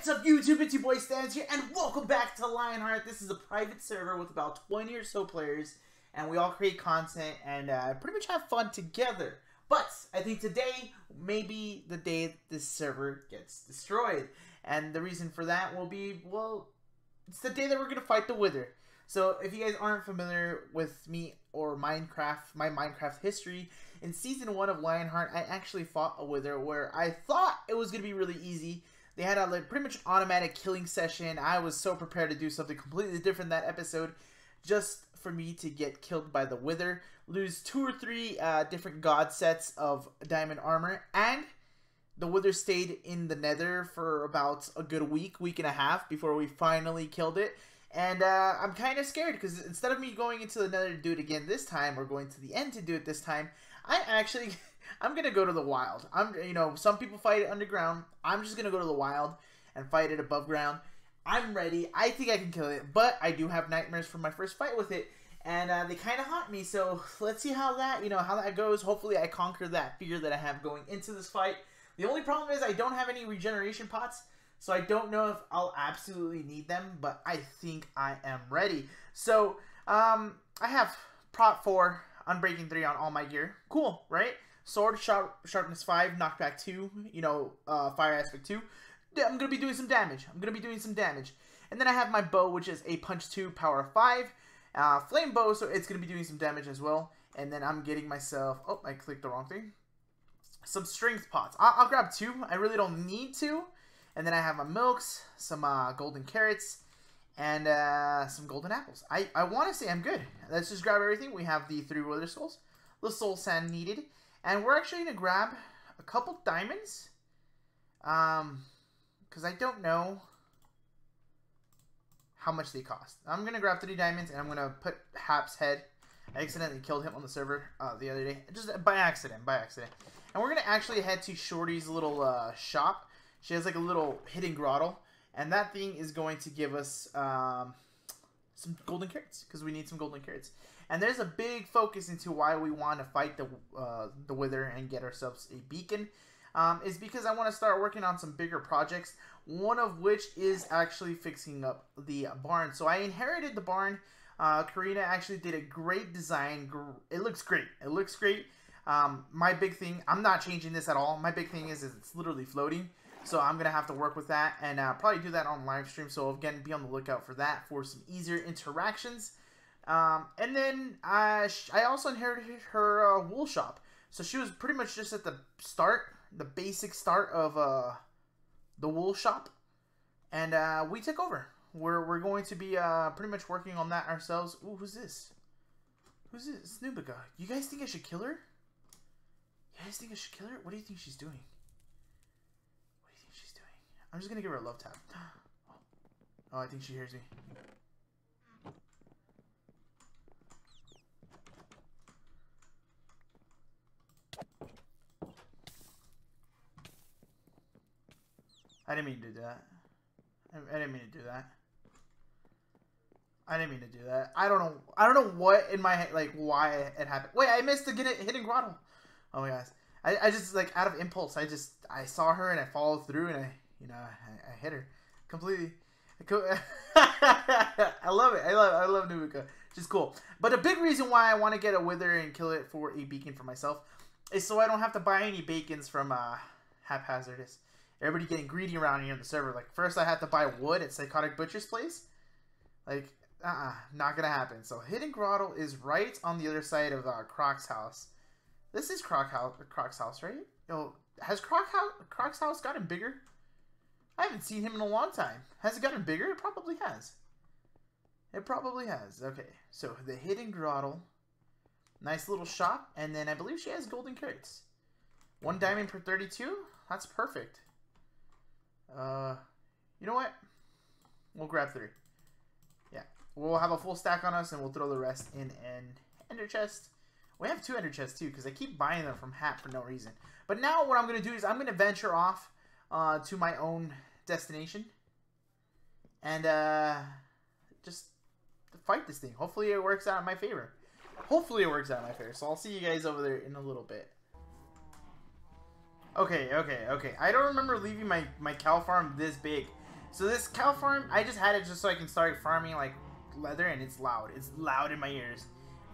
What's up YouTube, it's your boy Stans here, and welcome back to Lionheart. This is a private server with about 20 or so players, and we all create content and uh, pretty much have fun together. But I think today may be the day this server gets destroyed. And the reason for that will be, well, it's the day that we're going to fight the Wither. So if you guys aren't familiar with me or Minecraft, my Minecraft history, in Season 1 of Lionheart, I actually fought a Wither where I thought it was going to be really easy they had a like, pretty much automatic killing session. I was so prepared to do something completely different that episode, just for me to get killed by the Wither, lose two or three uh, different god sets of diamond armor, and the Wither stayed in the Nether for about a good week, week and a half before we finally killed it. And uh, I'm kind of scared because instead of me going into the Nether to do it again this time, or going to the end to do it this time, I actually I'm gonna go to the wild. I'm you know some people fight it underground. I'm just gonna go to the wild and fight it above ground. I'm ready. I think I can kill it, but I do have nightmares from my first fight with it, and uh, they kind of haunt me. So let's see how that you know how that goes. Hopefully, I conquer that fear that I have going into this fight. The only problem is I don't have any regeneration pots, so I don't know if I'll absolutely need them, but I think I am ready. So um, I have prot four, unbreaking three on all my gear. Cool, right? Sword, sharp, sharpness 5, knockback 2, you know, uh, fire aspect 2. I'm going to be doing some damage. I'm going to be doing some damage. And then I have my bow, which is a punch 2, power 5. Uh, flame bow, so it's going to be doing some damage as well. And then I'm getting myself... Oh, I clicked the wrong thing. Some strength pots. I'll, I'll grab two. I really don't need to. And then I have my milks, some uh, golden carrots, and uh, some golden apples. I, I want to say I'm good. Let's just grab everything. We have the three wither souls, the soul sand needed, and we're actually going to grab a couple diamonds. Um, because I don't know how much they cost. I'm going to grab three diamonds, and I'm going to put Hap's head. I accidentally killed him on the server uh, the other day. Just by accident, by accident. And we're going to actually head to Shorty's little uh, shop. She has like a little hidden grotto. And that thing is going to give us um, some golden carrots. Because we need some golden carrots. And there's a big focus into why we want to fight the uh, the Wither and get ourselves a beacon. Um, is because I want to start working on some bigger projects. One of which is actually fixing up the barn. So I inherited the barn. Uh, Karina actually did a great design. It looks great. It looks great. Um, my big thing, I'm not changing this at all. My big thing is, is it's literally floating. So I'm going to have to work with that and uh, probably do that on live stream. So again, be on the lookout for that for some easier interactions. Um, and then uh, I also inherited her uh, wool shop. So she was pretty much just at the start, the basic start of uh, the wool shop. And uh, we took over. We're, we're going to be uh, pretty much working on that ourselves. Ooh, who's this? Who's this? Noobika. You guys think I should kill her? You guys think I should kill her? What do you think she's doing? What do you think she's doing? I'm just going to give her a love tap. Oh, I think she hears me. I didn't mean to do that. I didn't mean to do that. I didn't mean to do that. I don't know. I don't know what in my head, like, why it happened. Wait, I missed the get it hidden grotto. Oh my gosh. I, I just, like, out of impulse, I just, I saw her and I followed through and I, you know, I, I hit her completely. I love it. I love, I love Noobika. Just cool. But a big reason why I want to get a Wither and kill it for a beacon for myself is so I don't have to buy any beacons from uh, Haphazardous everybody getting greedy around here in the server. Like, first I had to buy wood at ScikoticButcher's place. Like, uh-uh, not gonna happen. So Hidden Grotto is right on the other side of uh, Croc's house. This is Croc house, Croc's house, right? Yo, has Croc house, Croc's house gotten bigger? I haven't seen him in a long time. Has it gotten bigger? It probably has. It probably has. Okay, so the Hidden Grotto. Nice little shop. And then I believe she has golden carrots. One diamond per 32? That's perfect. Uh, you know what? We'll grab three. Yeah. We'll have a full stack on us, and we'll throw the rest in an ender chest. We have two ender chests, too, because I keep buying them from Hat for no reason. But now what I'm going to do is I'm going to venture off uh, to my own destination. And uh, just fight this thing. Hopefully it works out in my favor. Hopefully it works out in my favor. So I'll see you guys over there in a little bit. Okay, okay, okay. I don't remember leaving my, my cow farm this big. So this cow farm, I just had it just so I can start farming like leather, and it's loud. It's loud in my ears.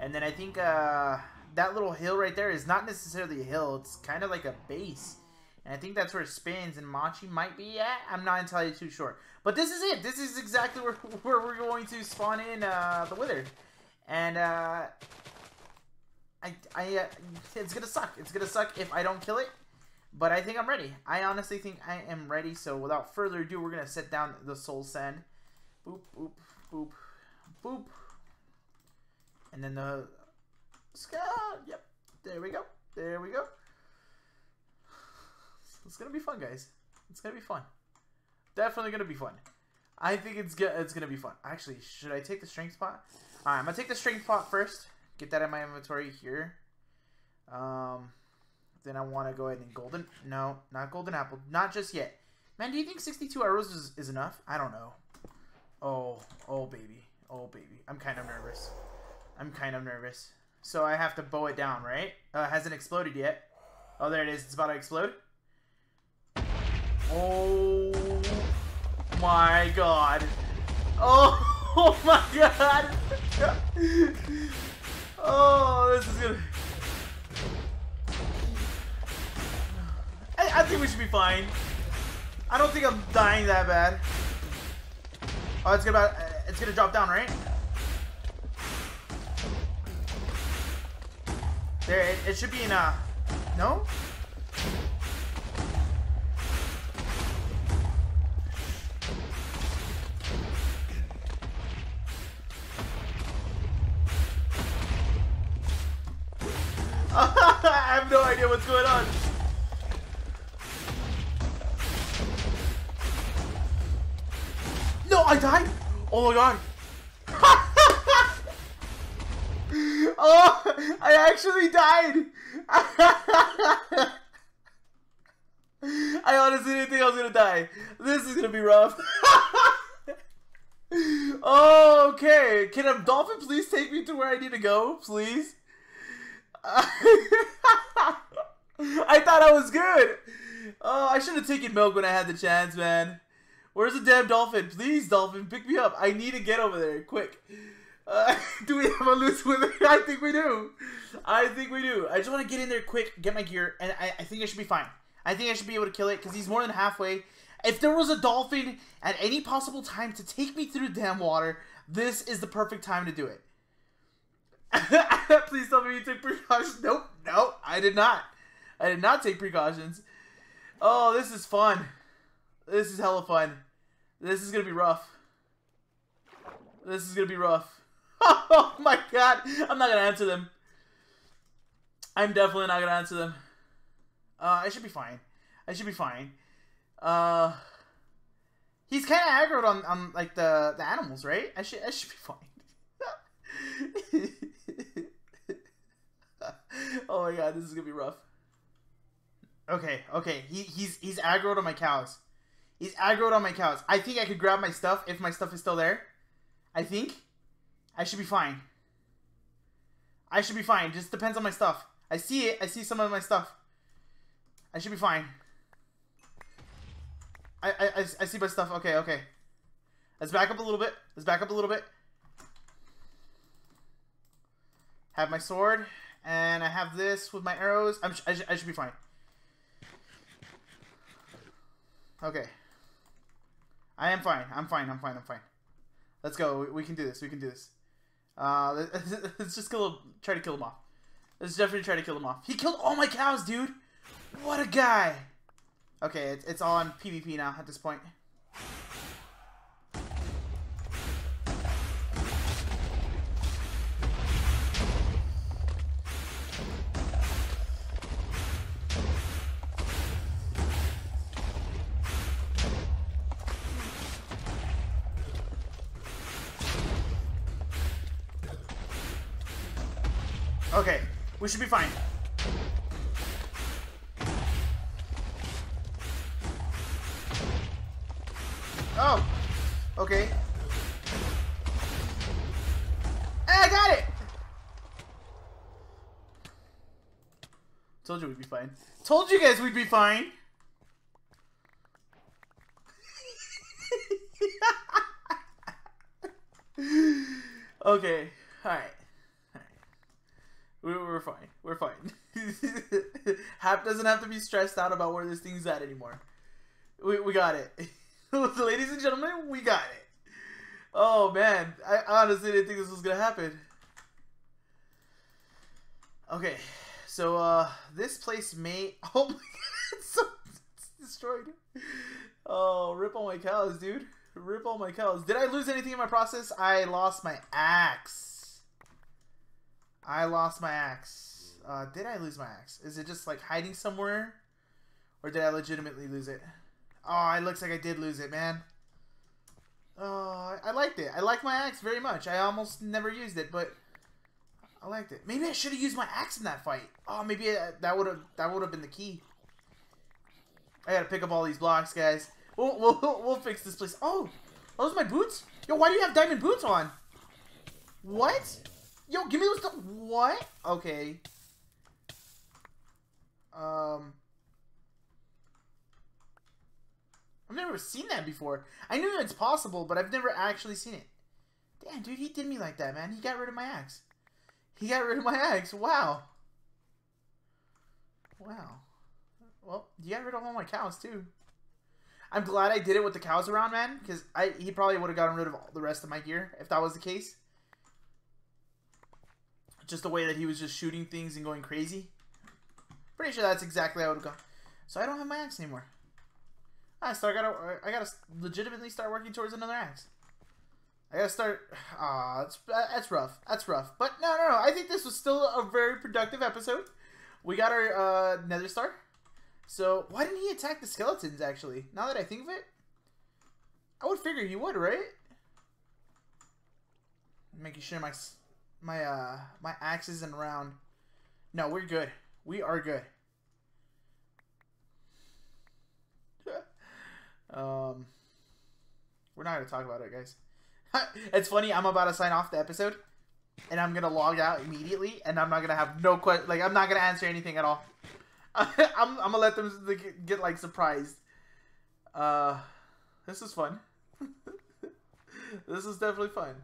And then I think uh, that little hill right there is not necessarily a hill. It's kind of like a base. And I think that's where Spiinz and Machi might be at. I'm not entirely too sure. But this is it. This is exactly where, where we're going to spawn in uh, the Wither. And uh, I, I, uh, it's going to suck. It's going to suck if I don't kill it. But I think I'm ready. I honestly think I am ready. So without further ado, we're going to set down the Soul Sand. Boop, boop, boop, boop. And then the. Yep. There we go. There we go. It's gonna be fun, guys. It's gonna be fun. Definitely gonna be fun. I think it's. It's gonna be fun. Actually, should I take the strength pot? All right, I'm gonna take the strength pot first. Get that in my inventory here. Um, then I want to go ahead and golden. No, not golden apple. Not just yet. Man, do you think 62 arrows is, is enough? I don't know. Oh, oh baby, oh baby. I'm kind of nervous. I'm kind of nervous. So I have to bow it down, right? Uh, hasn't exploded yet. Oh, there it is. It's about to explode. Oh my god. Oh, oh my god. oh, this is gonna... I, think we should be fine. I don't think I'm dying that bad. Oh, it's gonna, uh, it's gonna drop down, right? There, it, it should be in a... No? I have no idea what's going on. Oh my god. oh, I actually died. I honestly didn't think I was gonna die. This is gonna be rough. Oh okay, can a dolphin please take me to where I need to go, please? I thought I was good. Oh, I should have taken milk when I had the chance, man. Where's the damn dolphin? Please, dolphin, pick me up. I need to get over there, quick. Uh, do we have a loose wither? I think we do. I think we do. I just want to get in there quick, get my gear, and I, I think I should be fine. I think I should be able to kill it because he's more than halfway. If there was a dolphin at any possible time to take me through the damn water, this is the perfect time to do it. Please tell me you took precautions. Nope, nope, I did not. I did not take precautions. Oh, this is fun. This is hella fun. This is gonna be rough. This is gonna be rough. Oh my god, I'm not gonna answer them. I'm definitely not gonna answer them. Uh, I should be fine. I should be fine. Uh, he's kind of aggroed on, on like the the animals, right? I should I should be fine. oh my god, this is gonna be rough. Okay, okay, he, he's he's aggroed on my cows. He's aggroed on my cows. I think I could grab my stuff if my stuff is still there. I think. I should be fine. I should be fine. Just depends on my stuff. I see it. I see some of my stuff. I should be fine. I, I, I see my stuff. Okay, okay. Let's back up a little bit. Let's back up a little bit. Have my sword. And I have this with my arrows. I'm, I, I should be fine. Okay. I am fine. I'm fine. I'm fine. I'm fine. Let's go. We can do this. We can do this. Uh, let's just kill, him. try to kill him off. Let's definitely try to kill him off. He killed all my cows, dude. What a guy. Okay, it's, it's all on PvP now at this point. Okay, we should be fine. Oh, okay. I got it! Told you we'd be fine. Told you guys we'd be fine! okay, alright. We're, we're fine. We're fine. Hap doesn't have to be stressed out about where this thing's at anymore. We, we got it. Ladies and gentlemen, we got it. Oh man, I honestly didn't think this was gonna happen. Okay, so uh, this place may. Oh my god, it's so it's destroyed. Oh, rip all my cows, dude. Rip all my cows. Did I lose anything in my process? I lost my axe. I lost my axe. Uh, did I lose my axe? Is it just like hiding somewhere? Or did I legitimately lose it? Oh, it looks like I did lose it, man. Oh, I liked it. I like my axe very much. I almost never used it, but I liked it. Maybe I should have used my axe in that fight. Oh, maybe that would have that would have been the key. I gotta pick up all these blocks, guys. We'll, we'll, we'll fix this place. Oh, those are my boots? Yo, why do you have diamond boots on? What? Yo, give me those. What? Okay. Um. I've never seen that before. I knew it's possible, but I've never actually seen it. Damn, dude, he did me like that, man. He got rid of my axe. He got rid of my axe. Wow. Wow. Well, you got rid of all my cows, too. I'm glad I did it with the cows around, man, because I he probably would have gotten rid of all the rest of my gear if that was the case. Just the way that he was just shooting things and going crazy. Pretty sure that's exactly how it would gone. So I don't have my axe anymore. I start gotta I gotta legitimately start working towards another axe. I gotta start. Ah, that's that's rough. That's rough. But no, no, no. I think this was still a very productive episode. We got our uh, Nether Star. So why didn't he attack the skeletons? Actually, now that I think of it, I would figure he would, right? Making sure my my uh my axe isn't around. No, we're good. We are good. Um, we're not gonna talk about it, guys. it's funny. I'm about to sign off the episode, and I'm gonna log out immediately, and I'm not gonna have no question. Like I'm not gonna answer anything at all. I'm, I'm gonna let them get, get like surprised. Uh, this is fun. this is definitely fun.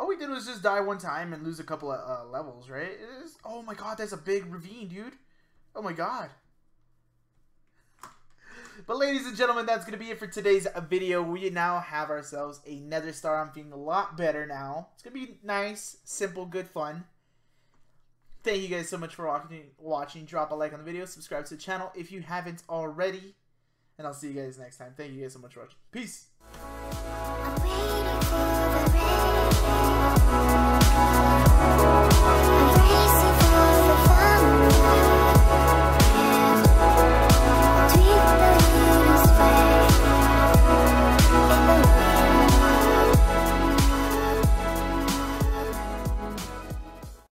All we did was just die one time and lose a couple of uh, levels, right? oh my god, that's a big ravine, dude. Oh my god. But ladies and gentlemen, that's going to be it for today's video. We now have ourselves a nether star. I'm feeling a lot better now. It's going to be nice, simple, good fun. Thank you guys so much for watching. Drop a like on the video. Subscribe to the channel if you haven't already. And I'll see you guys next time. Thank you guys so much for watching. Peace. I'm waiting for the rain.